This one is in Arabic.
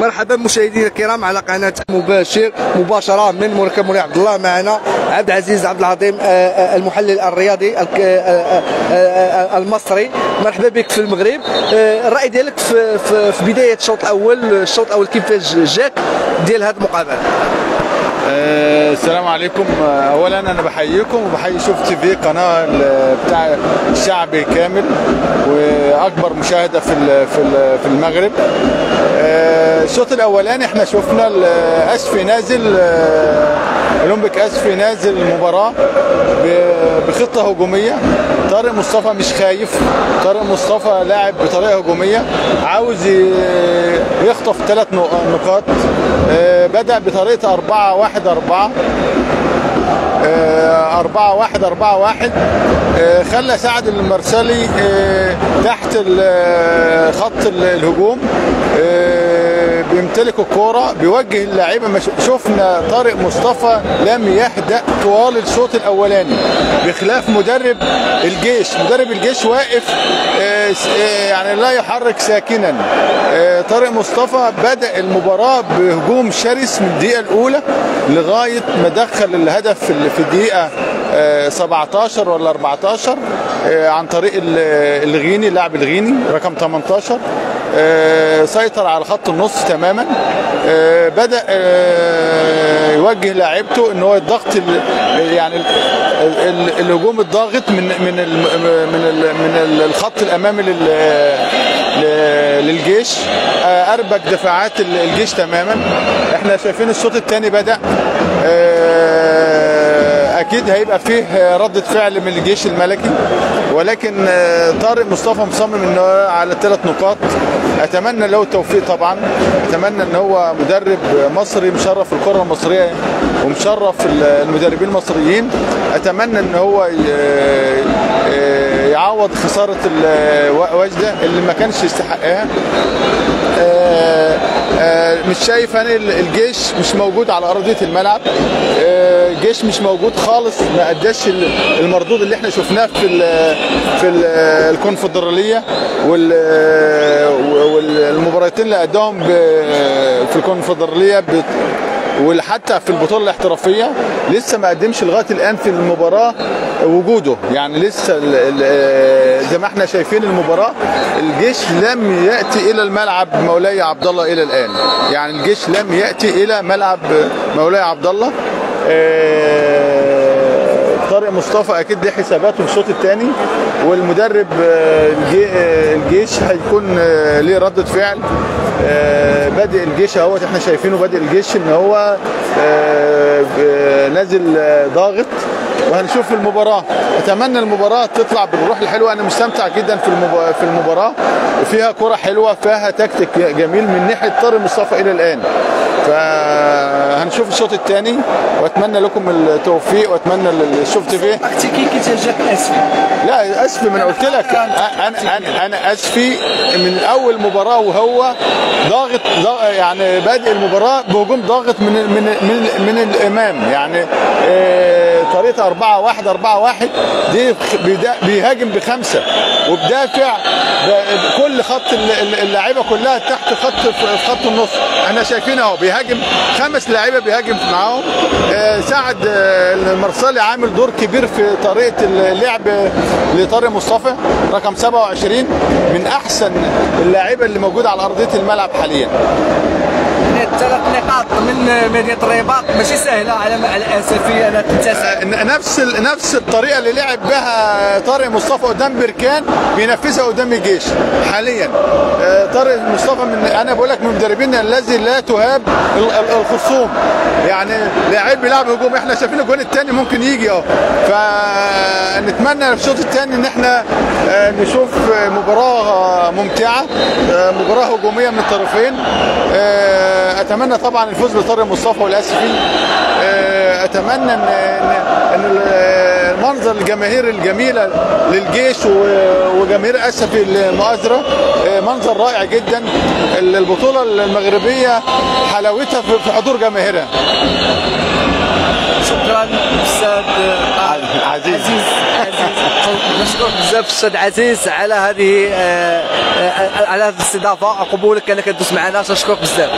مرحبا مشاهدينا الكرام على قناة مباشر مباشرة من مركب مولاي عبد الله معنا عبد العزيز عبد العظيم آه، آه، المحلل الرياضي آه، المصري. مرحبا بك في المغرب. الرأي ديالك في, بداية الشوط الأول الشوط الأول كيفاش جاك ديال هذه المقابلة؟ السلام عليكم. اولا أنا بحييكم وبحيي شوف تي في قناة بتاع الشعبي كامل وأكبر مشاهدة في في ال- في المغرب. الشوط الأولاني إحنا شفنا الأسفي نازل آه، أولمبيك أسفي نازل المباراة بخطة هجومية. طارق مصطفى مش خايف. طارق مصطفى لاعب بطريقة هجومية عاوز يخطف ثلاث نقاط آه، بطريقة أربعة واحد أربعة آه، أربعة واحد أربعة واحد آه، خلى سعد المرسلي تحت خط ال- الهجوم بيمتلك الكورة بيوجه اللعيبة مش- شفنا طارق مصطفى لم يهدأ طوال الشوط الأولاني بخلاف مدرب الجيش. مدرب الجيش واقف آه، آه، يعني لا يحرك ساكنا. آه، طارق مصطفى بدأ المباراة بهجوم شرس من الدقيقة الأولى لغاية ما دخل الهدف في ال- في الدقيقة آه، 17 ولا 14 آه، عن طريق ال- الغيني اللاعب الغيني رقم 18 آه، سيطر على خط النص تماما. آه، بدأ آه، يوجه لاعيبته إن هو الضغط ال- يعني ال- ال- الهجوم الضاغط من من من من ال- الخط الأمامي للجيش. آه، أربك دفاعات ال- الجيش تماما. إحنا شايفين الشوط الثاني بدأ. آه، أكيد هيبقى فيه ردة فعل من الجيش الملكي. ولكن آه، طارق مصطفى مصمم انه على ثلاث نقاط. أتمنى له التوفيق طبعا. أتمنى إن هو مدرب مصري مشرف الكرة المصرية ومشرف ال- المدربين المصريين. أتمنى إن هو يعوض خسارة وجده اللي ما كانش يستحقها. آه، مش شايف أنا ال- الجيش مش موجود على أرضية الملعب. آه، الجيش مش موجود خالص. ما اداش ال- المردود اللي إحنا شفناه في ال في ال الكونفدرالية وال- والمباراتين اللي أداهم ب- في الكونفدرالية وحتى في البطولة الاحترافية لسه ما قدمش لغاية الآن في المباراة وجوده. يعني لسه ال- زي ما إحنا شايفين المباراة الجيش لم يأتي إلى الملعب مولاي عبد الله إلى الآن. يعني الجيش لم يأتي إلى ملعب مولاي عبد الله آه، مصطفى أكيد ليه حساباته الشوط الثاني والمدرب آه، آه، الجيش هيكون آه، ليه ردة فعل. بادئ الجيش أهوت إحنا شايفينه بادئ الجيش إن هو نازل ضاغط. وهنشوف في المباراة. أتمنى المباراة تطلع بالروح الحلوة. أنا مستمتع جدا في في المباراة. وفيها كرة حلوة فيها تكتيك جميل من ناحية طارق مصطفى إلى الآن. فهنشوف الشوط الثاني وأتمنى لكم التوفيق وأتمنى الشوف تي في. تكتيكي جاك أسفي لا اسفي من قلت لك. أنا أنا أنا أسفي من أول مباراة وهو ضاغط ضا- يعني بادئ المباراة بهجوم ضاغط من من من, من الإمام. يعني آه، طريقه 4 1 4 1 دي بيهاجم بخمسة. وبدافع كل خط ال- ال- اللعيبة كلها تحت خط في خط النص. إحنا شايفين أهو بيهاجم خمس لعيبة بيهاجم معاهم. آه، سعد آه، المرسلي عامل دور كبير في طريقة اللعب لطارق مصطفى. رقم 27 من أحسن اللعيبة اللي موجودة على أرضية الملعب حاليا. ثلاث نقاط من مدينة الرباط. ماشي سهله على على أسفي أنا تتسع آه، نفس نفس الطريقة اللي لعب بها طارق مصطفى قدام بركان بينفذها قدام الجيش حاليا. آه، طارق مصطفى من أنا بقول لك من المدربين الذي لا تهاب ال- ال- الخصوم. يعني لعيب بيلعب هجوم إحنا شايفين الجون الثاني ممكن يجي أهو. فنتمنى في الشوط الثاني إن إحنا آه، نشوف آه، مباراة آه، ممتعة آه، مباراة هجومية من الطرفين. آه، أتمنى طبعا الفوز بطارق مصطفى والاسفي آه، أتمنى ان ان المنظر الجماهير الجميلة للجيش و- وجماهير آسفي المؤازرة آه، منظر رائع جدا. البطولة المغربية حلاوتها في حضور جماهيرها. شكرا أستاذ. عزيز. عزيز. نشكرك بزاف أستاذ عزيز على هذه آه، آه، على هذه الاستضافة. قبولك أنك تدوز معنا. تنشكرك بزاف.